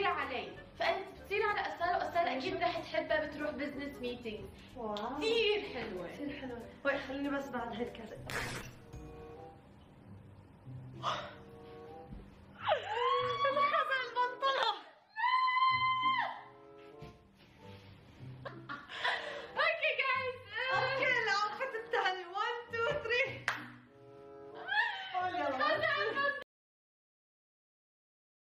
كبيره علي. فأنت بتصير على قصار وقصار أكيد رح تحبها بتروح business meeting Wow. كثير حلوة. كثير حلوة. وي خليني بس بعد هيك. كذا